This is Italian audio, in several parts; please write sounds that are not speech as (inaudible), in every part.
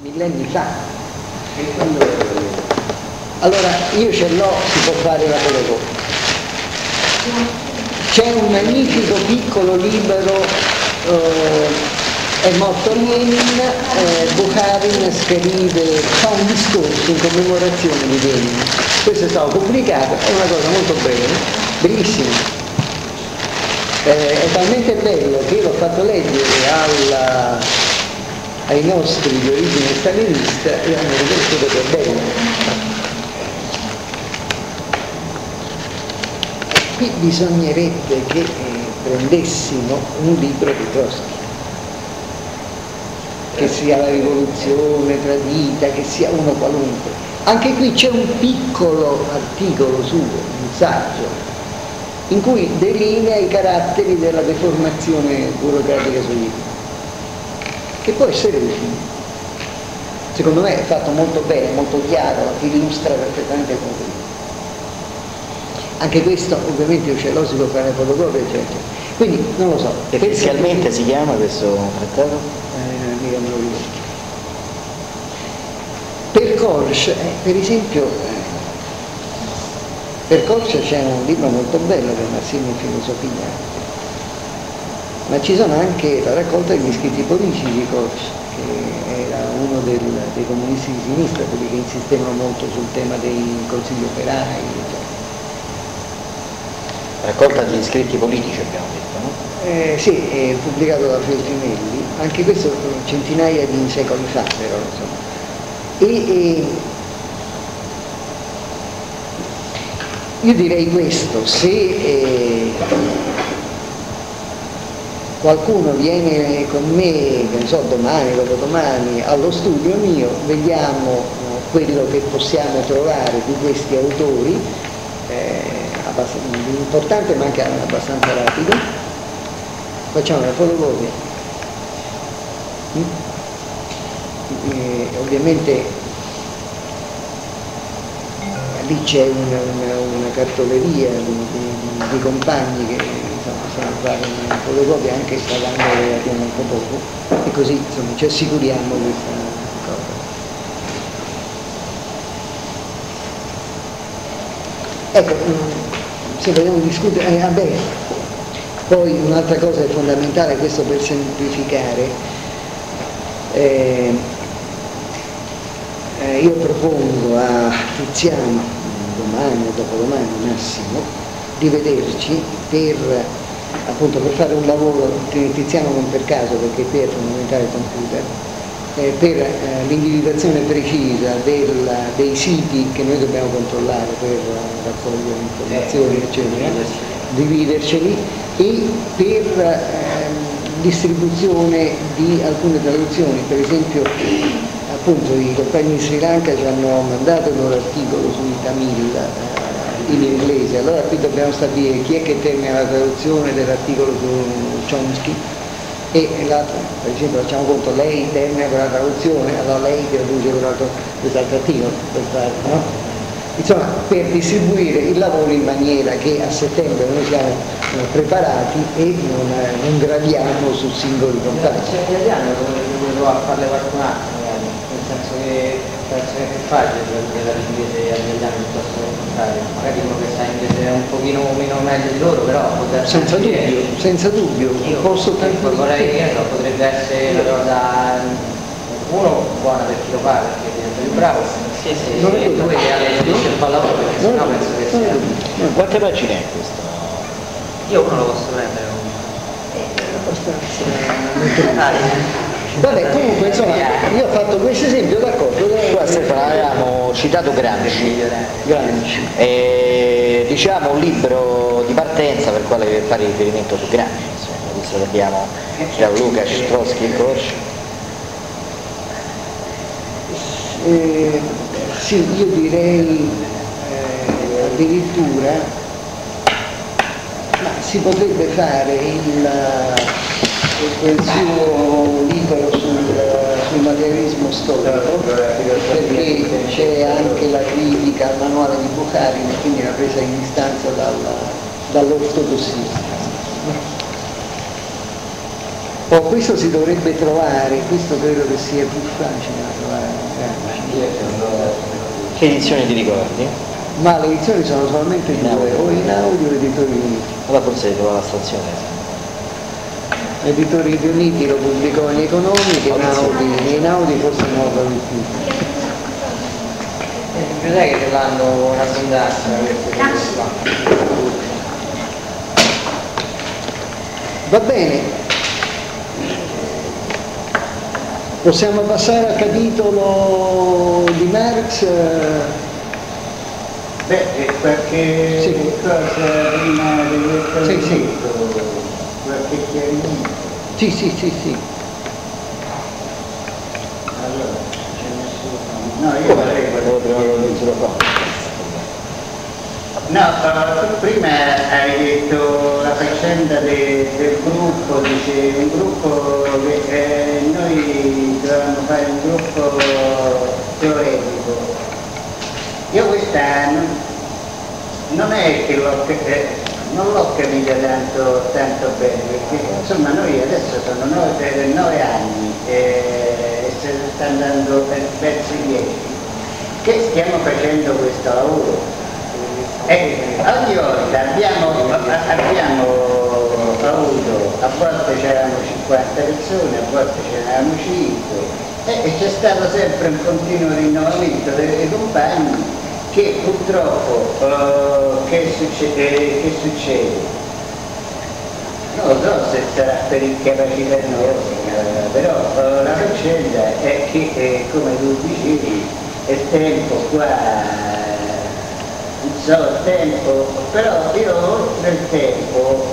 millenni fa. Allora io ce l'ho, si può fare la fotocopia. C'è un magnifico piccolo libro, eh, è morto Lenin, eh, Bukharin scrive, fa un discorso in commemorazione di Lenin. Questo è stato pubblicato, è una cosa molto bella, bellissima. Eh, è talmente bello che l'ho fatto leggere alla, ai nostri di origine stalinista e hanno riconosciuto è bello. Qui bisognerebbe che eh, prendessimo un libro di Trotsky, che sia la rivoluzione tradita, che sia uno qualunque. Anche qui c'è un piccolo articolo suo, un saggio, in cui delinea i caratteri della deformazione burocratica sovietica che può essere utile. Secondo me è fatto molto bene, molto chiaro, illustra perfettamente il vista. Anche questo ovviamente io ce l'ho, si può fare fotocopia, eccetera. Quindi non lo so. Ufficialmente si chiama questo trattato? Eh, mica me lo ricordo. Per Korsch, eh, per esempio, eh, per Korsch c'è un libro molto bello che è Massimo in filosofia, ma ci sono anche la raccolta degli scritti politici di Koch, che era uno del, dei comunisti di sinistra, quelli che insistevano molto sul tema dei consigli operai. Eccetera. Raccolta degli scritti politici abbiamo detto, no? Eh, sì, è pubblicato da Feltrinelli, anche questo centinaia di secoli fa però, insomma. E, e, io direi questo, se eh, qualcuno viene con me, ne so, domani, dopodomani, allo studio mio, vediamo eh, quello che possiamo trovare di questi autori, eh, importante ma anche abbastanza rapido, facciamo una fotocopia. Mm? E, ovviamente lì c'è una, una, una, cartoleria di, di, di compagni che possiamo fare una fotocopia anche pagando relativamente poco e così insomma, ci assicuriamo questa cosa. Ecco, mm, se vogliamo discutere, eh, vabbè, poi un'altra cosa è fondamentale, questo per semplificare, eh, eh, io propongo a Tiziano, domani o dopodomani massimo, di vederci per appunto per fare un lavoro tiziano non per caso perché qui è fondamentale il computer eh, per eh, l'individuazione precisa del, dei siti che noi dobbiamo controllare per eh, raccogliere informazioni eccetera dividerceli. e per ehm, distribuzione di alcune traduzioni. Per esempio appunto i compagni di Sri Lanka ci hanno mandato il loro articolo sui Tamil eh, in inglese, allora qui dobbiamo stabilire chi è che termina la traduzione dell'articolo su Chomsky e l'altro, per esempio facciamo conto, lei termina quella traduzione, allora lei traduce quell'altro articolo per fare, no? Insomma, per distribuire il lavoro in maniera che a settembre noi siamo eh, preparati e non, eh, non gradiamo su singoli compagni. Se italiano dove farle qualcun altro, nel senso che penso che è più facile tradurre l'inglese all'italiano piuttosto contrario. Magari uno che sa inglese è un pochino meno meglio di loro, però senza dubbio, senza dubbio, io posso ecco, vorrei so, potrebbe essere una cosa uno buona per chi lo fa perché diventa più bravo, sì, sì, non e due che alleggerisce il lavoro perché sennò penso che sia. No, quante pagine è questo? Io uno lo posso prendere abbastanza Vabbè, comunque insomma, io ho fatto questo esempio, d'accordo. Qua Stefano avevamo citato Gramsci. Gramsci. E, diciamo un libro di partenza per quale fare riferimento su Gramsci, insomma, visto che abbiamo citato Lukács, Trotsky e Korsch. Eh, sì, io direi eh, addirittura, ma si potrebbe fare il quel suo libro sul, sul materialismo storico perché c'è anche la critica al manuale di Bukharin e quindi la presa in distanza dall'ortodossia. Oh, questo si dovrebbe trovare, questo credo che sia più facile da trovare. Che edizioni ti ricordi? Ma le edizioni sono solamente In due, o in audio o editori uniti. Allora forse trova la stazione. Editori riuniti lo pubblicò in economiche, in. Audi, in Audi forse non lo più. Eh, Cos'è che ce l'hanno una sondastica queste qua? Va bene, possiamo passare al capitolo di Marx. eh, Beh, e qualche Sì. cosa prima di questo Sì, sì. qualche chiarimento. Sì, sì, sì, sì. Allora, c'è nessuno. No, io Come? vorrei Avevo prima che lo microfono. No, tu prima hai detto la faccenda de- del gruppo, dice un gruppo eh, noi dovevamo fare un gruppo teoretico. Io questa non, è che l'ho, eh, non l'ho capita tanto, tanto bene, perché insomma noi adesso sono nove, nove anni eh, e se ne sta andando per verso i dieci, che stiamo facendo questo lavoro. E ogni volta abbiamo, abbiamo avuto, a volte c'erano 50 persone, a volte c'erano 5 e c'è stato sempre un continuo rinnovamento dei compagni che purtroppo eh, che, succede, che succede? Non lo so se sarà per incapacità nostra, però eh, la faccenda è che, eh, come tu dicevi, è tempo qua non so il tempo, però io il tempo,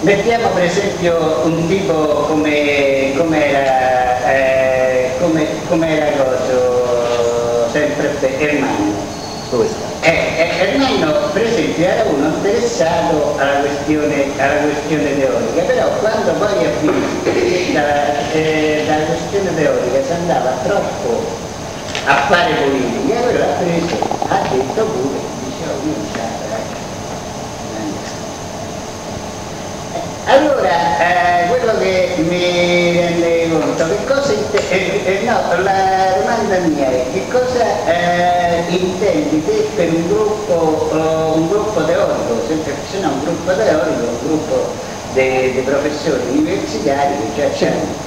mettiamo per esempio un tipo come, come era, eh, come, come era Gozo, sempre Ermanno. Dove sta? Eh, eh, Ermanno per esempio era uno interessato alla questione, alla questione teorica, però quando poi visto che dalla, eh, dalla questione teorica si andava troppo a fare politica, allora ha preso, ha detto pure, diceva io non Allora, eh, quello che mi eh, eh, no, la domanda mia è che cosa eh, intendi te per un gruppo, eh, un gruppo teorico, sempre se no un gruppo teorico, un gruppo di professori universitari che già c'hanno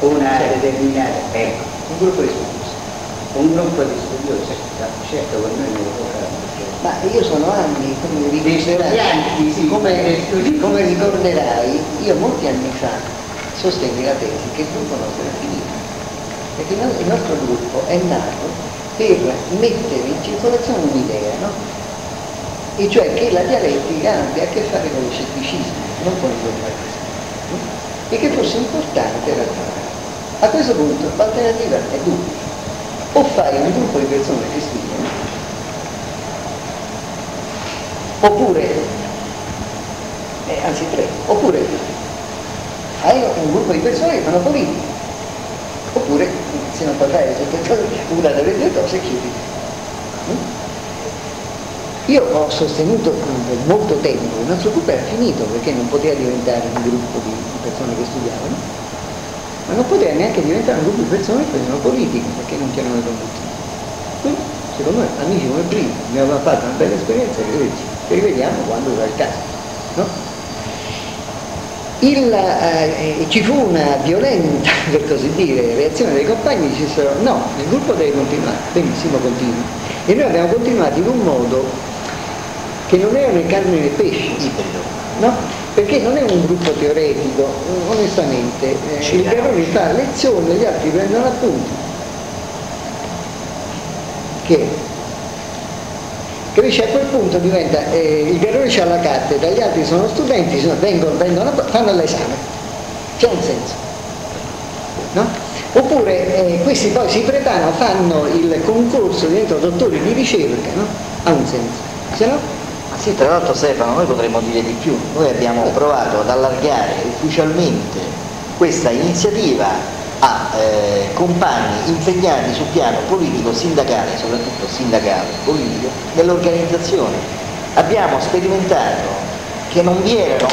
una determinata, ecco, Un gruppo di studiosi. un gruppo di studiosi, certo con noi non lo può fare. Ma io sono anni, come studianti, sì, come, di studi- come ricorderai, io molti anni fa sostenni la tesi che il gruppo nostro era finito. Perché il nostro gruppo è nato per mettere in circolazione un'idea, no? E cioè che la dialettica abbia a che fare con lo scetticismo, non con il dogmatismo. E che fosse importante ragionare. A questo punto l'alternativa è duplice. O fai un gruppo di persone che studiano, oppure, eh, anzi tre, oppure hai un gruppo di persone che fanno politica, se non puoi fare tutte una delle due cose chiudi. Mm? Io ho sostenuto per molto tempo che il nostro gruppo era finito perché non poteva diventare un gruppo di persone che studiavano, ma non poteva neanche diventare un gruppo di persone che facevano politica perché non c'erano le condizioni. Quindi, secondo me, amici come prima, abbiamo fatto una bella esperienza, ci rivediamo quando sarà il caso. No? Il, eh, ci fu una violenta, (laughs) per così dire, reazione dei compagni, dicessero no, il gruppo deve continuare, benissimo continui. E noi abbiamo continuato in un modo che non era né carne né pesce, no? Perché non è un gruppo teoretico, onestamente, eh, il Garrone fa lezione, gli altri prendono appunti. Che? Capisci? A quel punto diventa, eh, il Garrone c'ha la cattedra, gli altri sono studenti, sono- vengono, vengono, fanno l'esame. C'è un senso. No? Oppure eh, questi poi si preparano, fanno il concorso, diventano dottori di ricerca, no? Ha un senso. Se no? Ma sì, tra l'altro Stefano, noi potremmo dire di più. Noi abbiamo provato ad allargare ufficialmente questa iniziativa a eh, compagni impegnati sul piano politico, sindacale, soprattutto sindacale, politico, dell'organizzazione. Abbiamo sperimentato che non vi erano